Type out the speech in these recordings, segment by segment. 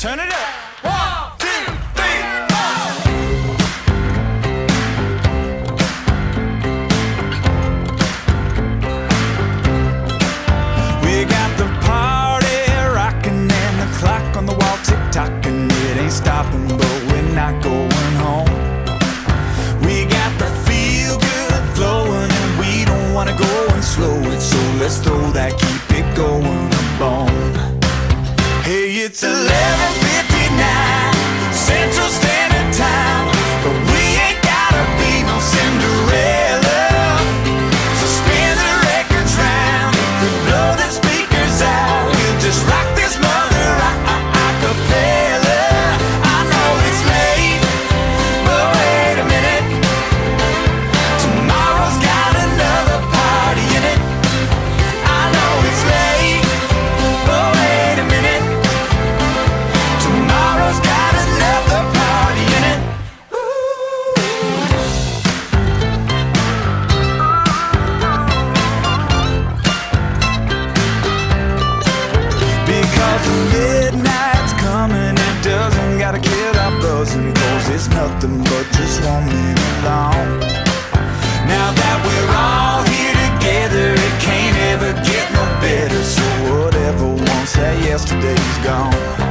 Turn it up. One, two, three, four. We got the party rocking and the clock on the wall tick tocking. It ain't stopping, but we're not going home. Nothing but just one minute long. Now that we're all here together, it can't ever get no better. So whatever once that yesterday's gone.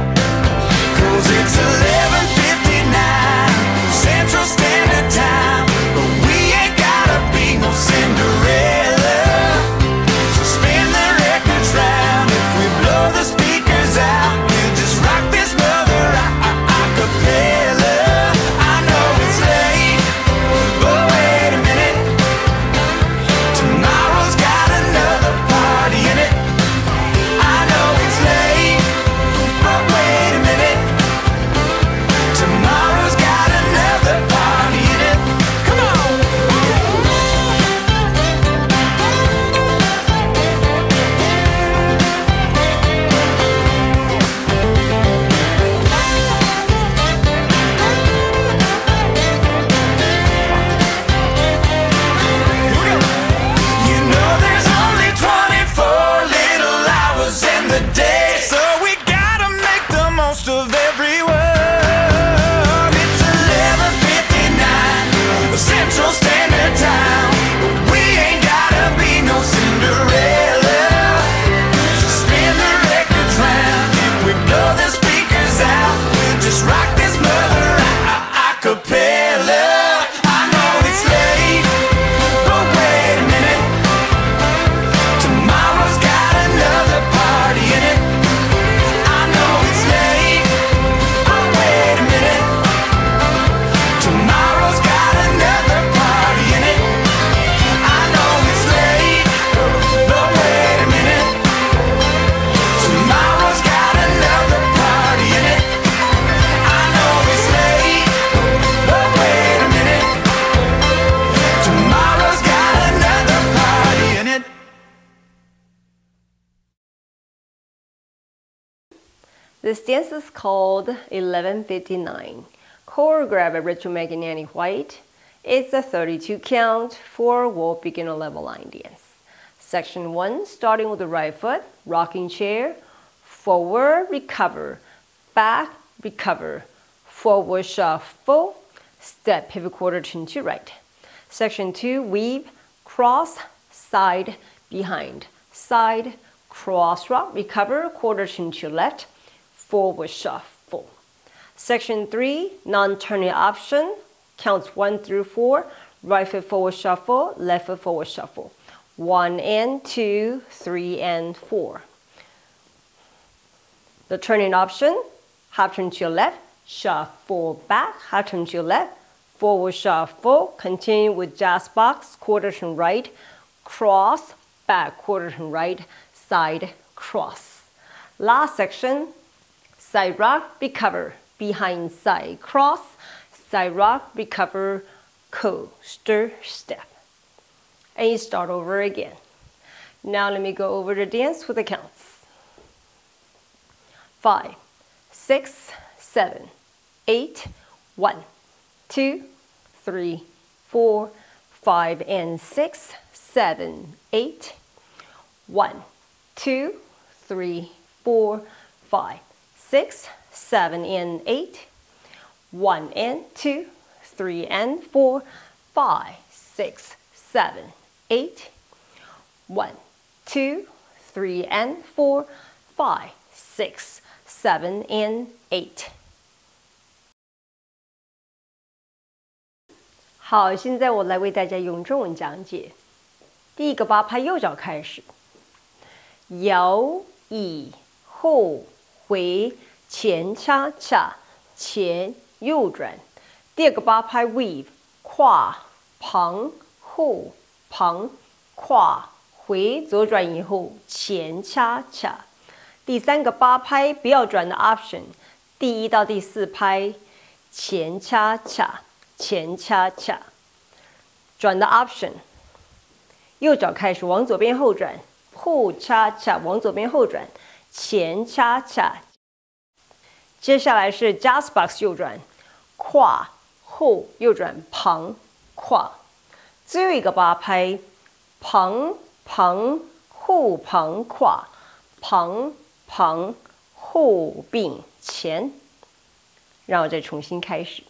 This dance is called 1159, choreographed by Rachael McEnaney-White. It's a 32 count, four wall beginner level line dance. Section 1, starting with the right foot, rocking chair, forward, recover, back, recover, forward shuffle, step pivot quarter turn to right. Section 2, weave, cross, side, behind, side, cross rock, recover, quarter turn to left, forward shuffle. Section 3, non-turning option, counts 1 through 4, right foot forward shuffle, left foot forward shuffle. 1 and 2, 3 and 4. The turning option, half turn to your left, shuffle back, half turn to your left, forward shuffle, continue with jazz box, quarter turn right, cross, back, quarter turn right, side, cross. Last section, side rock, recover, behind side cross, side rock, recover, coaster step. And you start over again. Now let me go over the dance with the counts. Five, six, seven, eight, one, two, three, four, five, and six, seven, eight, one, two, three, four, five, six, seven and eight, one and two, three and four, five, six, seven, eight, one, two, three and four, five, six, seven and eight. 好，现在我来为大家用中文讲解。第一个八拍右脚开始，摇、以、后、 回、前恰恰、前右转。第二个八拍 weave，跨、旁、后、旁、跨、回左转以后前恰恰。第三个八拍不要转的 option，第一到第四拍前恰恰。前恰恰，转的 option，右脚开始往左边后转，后恰恰往左边后转，前恰恰。接下来是 jazz box 右转，跨后右转旁跨，最后一个八拍旁旁后旁跨，旁旁后并前，让我再重新开始。